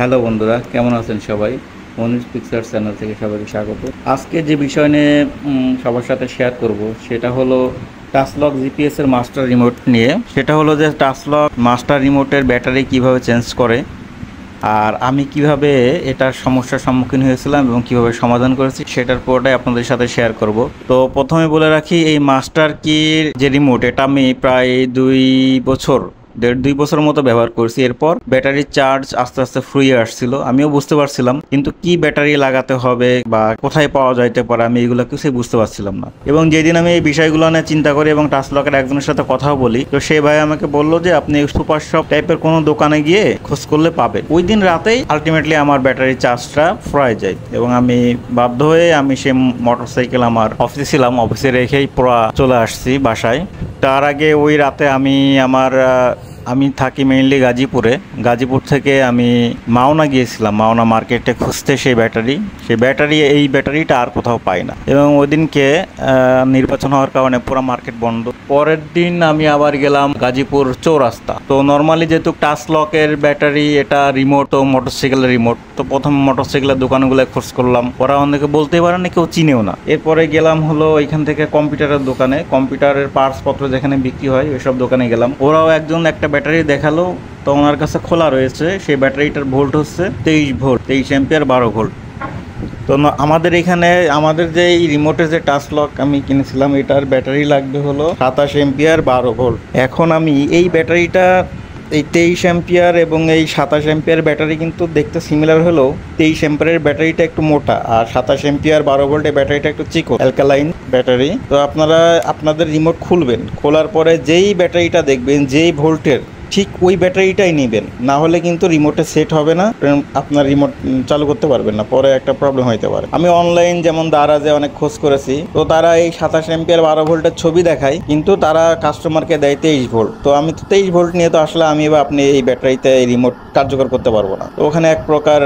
Hello বন্ধুরা, কেমন আছেন সবাই? মনির পিকচার চ্যানেল থেকে সবাইকে স্বাগত। আজকে যে বিষয় নিয়ে সবার সাথে শেয়ার করব, সেটা হলো টাচলক জিপিএস এর মাস্টার রিমোট নিয়ে। সেটা হলো যে টাচলক মাস্টার রিমোটের ব্যাটারি কীভাবে চেঞ্জ করে, আর আমি কীভাবে এটার সমস্যার সম্মুখীন হয়েছিলাম এবং কীভাবে সমাধান করেছি, সেটার পুরোটাই আপনাদের সাথে শেয়ার করব। তো প্রথমে বলে রাখি, এই মাস্টার কির যে রিমোট এটা আমি প্রায় দুই বছর দেড় দুই বছর মতো ব্যবহার করছি। এরপর ব্যাটারির চার্জ আস্তে আস্তে ফুরিয়ে আসছিল। আমিও বুঝতে পারছিলাম, কিন্তু কি ব্যাটারি লাগাতে হবে বা কোথায় পাওয়া যাইতে পারে আমি এগুলো কিছুই বুঝতে পারছিলাম না। এবং যেদিন আমি এই বিষয়গুলো নিয়ে চিন্তা করি এবং টাচ লকের একজনের সাথে কথাও বলি, তো সেই ভাই আমাকে বলল যে, আপনি সুপার শপ টাইপের কোনো দোকানে গিয়ে খোঁজ করলে পাবেন। ওই দিন রাতেই আলটিমেটলি আমার ব্যাটারির চার্জটা ফুরায় যায় এবং আমি বাধ্য হয়ে আমি সে মোটরসাইকেল আমার অফিসে ছিলাম। অফিসে রেখেই পুরো চলে আসছি বাসায়। তার আগে ওই রাতে আমি আমার আমি থাকি মেইনলি গাজীপুরে। গাজীপুর থেকে আমি মাওনা গিয়েছিলাম, মাওনা মার্কেটে খুঁজতে সেই ব্যাটারি। সেই ব্যাটারি, এই ব্যাটারিটা আর কোথাও পাই না। এবং ওই দিনকে নির্বাচন হওয়ার কারণে পুরো মার্কেট বন্ধ। পরের দিন আমি আবার গেলাম গাজীপুর চৌরাস্তা। তো নর্মালি যেহেতু টাচ লকের ব্যাটারি, এটা রিমোট তো মোটরসাইকেলের রিমোট তো প্রথম মোটরসাইকেলের দোকানগুলো খোঁজ করলাম। ওরা অনেকে বলতেই পারে না, কেউ চিনেও না। এরপরে গেলাম হলো এখান থেকে কম্পিউটারের দোকানে। কম্পিউটারের পার্টস পত্র যেখানে বিক্রি হয়, ওইসব দোকানে গেলাম। ওরাও একজন একটা ব্যাটারি দেখাল, তো ওনার কাছে খোলা রয়েছে। সেই ব্যাটারিটার ভোল্ট হচ্ছে তেইশ ভোল্ট, তেইশ এম্পিয়ার বারো ভোল্ট। তো আমাদের এখানে, আমাদের যে এই রিমোটের যে টাচ লক আমি কিনেছিলাম, এটার ব্যাটারি লাগবে হলো সাতাশ এম্পিয়ার বারো ভোল্ট। এখন আমি এই ব্যাটারিটা এই তেইশ অ্যাম্পিয়ার এবং এই সাতাশ অ্যাম্পিয়ার ব্যাটারি কিন্তু দেখতে সিমিলার হলেও তেইশ অ্যাম্পিয়ারের ব্যাটারিটা একটু মোটা আর সাতাশ অ্যাম্পিয়ার বারো ভোল্টের ব্যাটারিটা একটু চিকো অ্যালকালাইন ব্যাটারি। তো আপনারা, আপনাদের রিমোট খুলবেন, খোলার পরে যেই ব্যাটারিটা দেখবেন, যেই ভোল্টের ঠিক ওই ব্যাটারিটাই নেবেন। না হলে কিন্তু রিমোটে সেট হবে না আপনার রিমোট চালু করতে পারবেন না, পরে একটা প্রবলেম হইতে পারে। আমি অনলাইন যেমন দারাজে অনেক খোঁজ করেছি, তো তারা এই সাতাশ এম্পিয়ার বারো ভোল্টের ছবি দেখায়, কিন্তু তারা কাস্টমারকে দেয় তেইশ ভোল্ট। তো আমি তো তেইশ ভোল্ট নিয়ে তো আসলে আমি বা আপনি এই ব্যাটারিতে এই রিমোট কার্যকর করতে পারব না। তো ওখানে এক প্রকার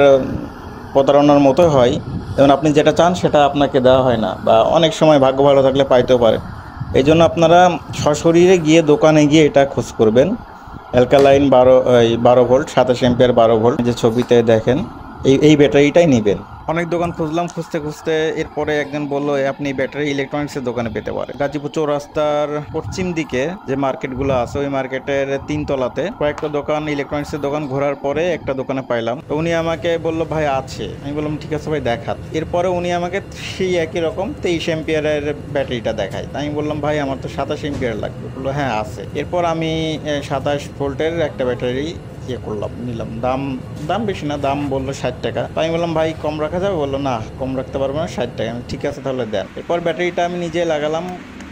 প্রতারণার মতো হয়। যেমন আপনি যেটা চান সেটা আপনাকে দেওয়া হয় না, বা অনেক সময় ভাগ্য ভালো থাকলে পাইতেও পারে। এই জন্য আপনারা সশরীরে গিয়ে দোকানে গিয়ে এটা খোঁজ করবেন। অ্যালকালাইন বারো, এই বারো ভোল্ট, সাতাশ এম্পিয়ার বারো ভোল্ট। যে ছবিতে দেখেন, এই এই ব্যাটারিটাই নেবেন। অনেক দোকান খুঁজলাম, খুঁজতে খুঁজতে এরপরে একজন বলল আপনি ব্যাটারি ইলেকট্রনিক্সের দোকানে পেতে পারেন। গাজীপুর চৌরাস্তার পশ্চিম দিকে যে মার্কেটগুলো আছে, ওই মার্কেটের তিনতলাতে কয়েকটা দোকান ইলেকট্রনিক্সের দোকান ঘোরার পরে একটা দোকানে পাইলাম। তো উনি আমাকে বলল, ভাই, আছে। আমি বললাম, ঠিক আছে ভাই দেখাত এরপরে উনি আমাকে সেই একই রকম তেইশ এম্পিয়ারের ব্যাটারিটা দেখায়। তাই আমি বললাম, ভাই, আমার তো সাতাশ এম্পিয়ার লাগবে। বলল হ্যাঁ আছে। এরপর আমি সাতাশ ভোল্টের একটা ব্যাটারি ইয়ে করলাম, নিলাম। দাম দাম বেশি না, দাম বলল ষাট টাকা। আমি বললাম, ভাই, কম রাখা যাবে? বলল, না, কম রাখতে পারব না, ষাট টাকা। আমি ঠিক আছে, তাহলে দেন। এরপর ব্যাটারিটা আমি নিজে লাগালাম।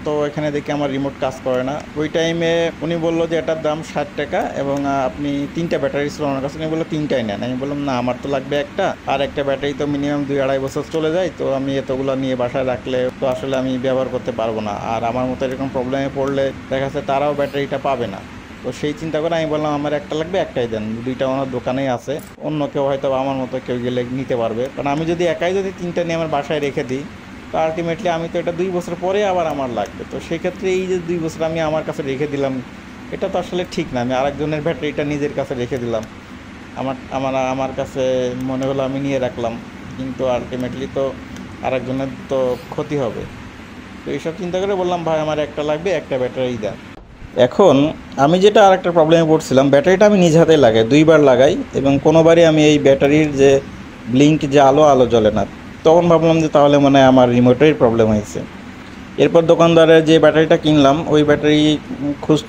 তো এখানে দেখি আমার রিমোট কাজ করে না। ওই টাইমে উনি বলল যে, এটার দাম ষাট টাকা এবং আপনি তিনটা ব্যাটারি ছিল আমার কাছে। উনি বলল, তিনটাই নেন। আমি বললাম, না, আমার তো লাগবে একটা। আর একটা ব্যাটারি তো মিনিমাম দুই আড়াই বছর চলে যায়। তো আমি এতগুলো নিয়ে বাসায় রাখলে তো আসলে আমি ব্যবহার করতে পারব না। আর আমার মতো এরকম প্রবলেমে পড়লে দেখা যাচ্ছে তারাও ব্যাটারিটা পাবে না। তো সেই চিন্তা করে আমি বললাম, আমার একটা লাগবে, একটাই দেন। দুইটা আমার দোকানেই আছে। অন্য কেউ হয়তো আমার মতো কেউ গেলে নিতে পারবে। কারণ আমি যদি একাই যদি তিনটা নিয়ে আমার বাসায় রেখে দিই, তো আলটিমেটলি আমি তো এটা দুই বছর পরে আবার আমার লাগবে। তো সেক্ষেত্রে এই যে দুই বছর আমি আমার কাছে রেখে দিলাম, এটা তো আসলে ঠিক না। আমি আরেকজনের ব্যাটারিটা নিজের কাছে রেখে দিলাম। আমার আমার আমার কাছে মনে হলো আমি নিয়ে রাখলাম। কিন্তু আলটিমেটলি তো আরেকজনের তো ক্ষতি হবে। তো এইসব চিন্তা করে বললাম, ভাই, আমার একটা লাগবে, একটা ব্যাটারি দেন। এখন আমি যেটা আর একটা প্রবলেমে পড়ছিলাম, ব্যাটারিটা আমি নিজ হাতে লাগাই, দুইবার লাগাই এবং কোনোবারই আমি এই ব্যাটারির যে ব্লিঙ্ক যে আলো আলো জ্বলে না, তখন ভাবলাম যে তাহলে মানে আমার রিমোটের প্রবলেম হয়েছে। এরপর দোকানদারের যে ব্যাটারিটা কিনলাম, ওই ব্যাটারি খুঁজ,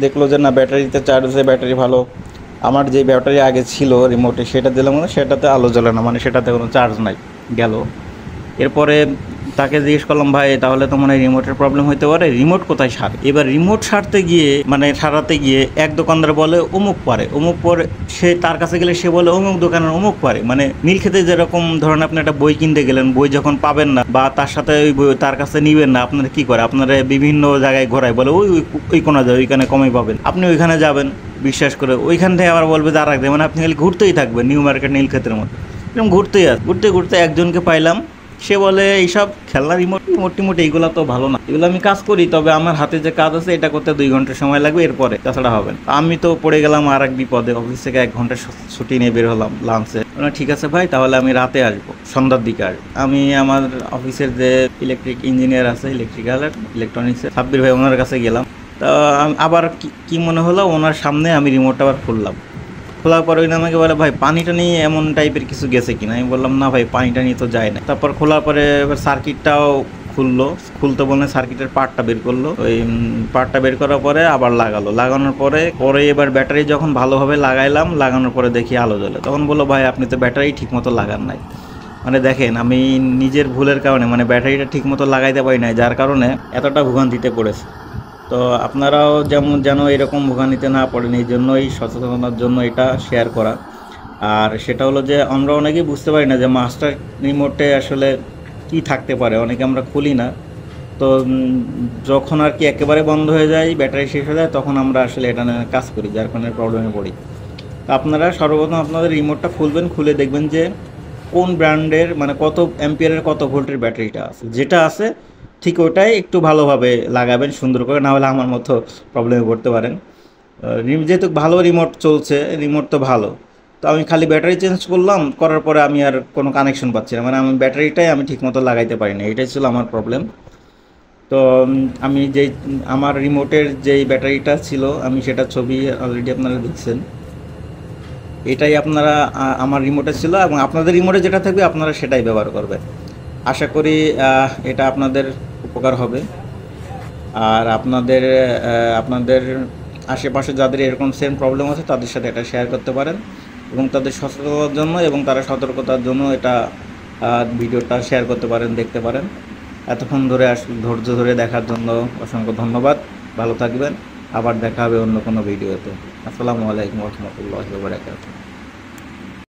দেখল যে না, ব্যাটারিতে চার্জ ব্যাটারি ভালো। আমার যে ব্যাটারি আগে ছিল রিমোটে সেটা দিলাম, সেটাতে আলো জ্বলে না মানে সেটাতে কোনো চার্জ নাই, গেল। এরপরে তাকে জিজ্ঞেস করলাম, ভাই, তাহলে তো মনে হয় রিমোটের প্রবলেম হতে পারে। রিমোট কোথায় সার? এবার রিমোট সারতে গিয়ে মানে সারাতে গিয়ে এক দোকানদার বলে, অমুক পারে। অমুক পরে, সে তার কাছে গেলে সে বলে, অমুক দোকানের অমুক পারে। মানে নীল খেতে যেরকম ধরেন আপনি একটা বই কিনতে গেলেন, বই যখন পাবেন না, বা তার সাথে ওই বই তার কাছে নিবেন না, আপনারা কি করে? আপনারা বিভিন্ন জায়গায় ঘোরায় বলে, ওই, ওই- কোনা যায়, ওইখানে কমই পাবেন। আপনি ওইখানে যাবেন, বিশ্বাস করে ওইখান থেকে আবার বলবে যে এক মানে আপনি খালি ঘুরতেই থাকবেন, নিউ মার্কেট নীলক্ষেতের মতো এরকম ঘুরতেই আস, ঘুরতে ঘুরতে একজনকে পাইলাম। সে বলে, এইসব খেলার রিমোট রিমোট, টিমোট, এইগুলো তো ভালো না। এগুলো আমি কাজ করি, তবে আমার হাতে যে কাজ আছে, এটা করতে দুই ঘণ্টা সময় লাগবে, এরপরে তাছাড়া হবে। আমি তো পড়ে গেলাম আর এক বিপদে, অফিস থেকে এক ঘণ্টা ছুটি নিয়ে বের হলাম লাঞ্চে ঠিক আছে ভাই, তাহলে আমি রাতে আসব, সন্ধ্যার দিকে আসব। আমি আমার অফিসের যে ইলেকট্রিক ইঞ্জিনিয়ার আছে ইলেকট্রিক্যাল ইলেকট্রনিক্সের সাব্বির ভাই ওনার কাছে গেলাম। তা আবার কি মনে হলো, ওনার সামনে আমি রিমোটটা আবার খুললাম। খোলার পরে উনি আমাকে বলে, ভাই, পানিটা নিয়ে এমন টাইপের কিছু গেছে কিনা? আমি বললাম, না ভাই, পানিটা নিয়ে তো যায় না। তারপর খোলার পরে এবার সার্কিটটাও খুললো। খুলতে বলে সার্কিটের পার্টটা বের করল। ওই পার্টটা বের করার পরে আবার লাগালো। লাগানোর পরে পরে এবার ব্যাটারি যখন ভালোভাবে লাগাইলাম, লাগানোর পরে দেখি আলো জ্বলে। তখন বলল, ভাই, আপনি তো ব্যাটারি ঠিকমতো লাগান নাই। মানে দেখেন, আমি নিজের ভুলের কারণে মানে ব্যাটারিটা ঠিকমতো লাগাইতে পারি নাই, যার কারণে এতটা ভোগান্তিতে পড়েছে। তো আপনারাও যেমন যেন এরকম ভোগান্তিতে না পড়েন, এই জন্যই সচেতনতার জন্য এটা শেয়ার করা। আর সেটা হলো যে, আমরা অনেকেই বুঝতে পারি না যে মাস্টার রিমোটে আসলে কি থাকতে পারে, অনেকে আমরা খুলি না। তো যখন আর কি একেবারে বন্ধ হয়ে যায়, ব্যাটারি শেষ হয়ে যায়, তখন আমরা আসলে এটা নিয়ে কাজ করি, যার কারণে প্রবলেমে পড়ি। তো আপনারা সর্বপ্রথম আপনাদের রিমোটটা খুলবেন, খুলে দেখবেন যে, কোন ব্র্যান্ডের মানে কত অ্যাম্পিয়ারের কত ভোল্টের ব্যাটারিটা আছে। যেটা আছে ঠিক ওটাই একটু ভালোভাবে লাগাবেন, সুন্দর করে, না হলে আমার মতো প্রবলেমে পড়তে পারেন। যেহেতু ভালো রিমোট চলছে রিমোট তো ভালো। তো আমি খালি ব্যাটারি চেঞ্জ করলাম, করার পরে আমি আর কোনো কানেকশন পাচ্ছি না। মানে আমি ব্যাটারিটাই আমি ঠিকমতো লাগাইতে পারি না এটাই ছিল আমার প্রবলেম তো আমি যেই, আমার রিমোটের যেই ব্যাটারিটা ছিল, আমি সেটা ছবি অলরেডি আপনারা দেখছেন। এটাই আপনারা আমার রিমোটে ছিল এবং আপনাদের রিমোটে যেটা থাকবে, আপনারা সেটাই ব্যবহার করবেন। আশা করি এটা আপনাদের উপকার হবে। আর আপনাদের আপনাদের আশেপাশে যাদের এরকম সেম প্রবলেম আছে, তাদের সাথে এটা শেয়ার করতে পারেন এবং তাদের সচেতনতার জন্য এবং তারা সতর্কতার জন্য এটা ভিডিওটা শেয়ার করতে পারেন, দেখতে পারেন। এতক্ষণ ধরে আস, ধৈর্য ধরে দেখার জন্য অসংখ্য ধন্যবাদ। ভালো থাকবেন। আবার দেখা হবে অন্য কোনো ভিডিওতে। আসসালামু আলাইকুম রহমতুল্লাহ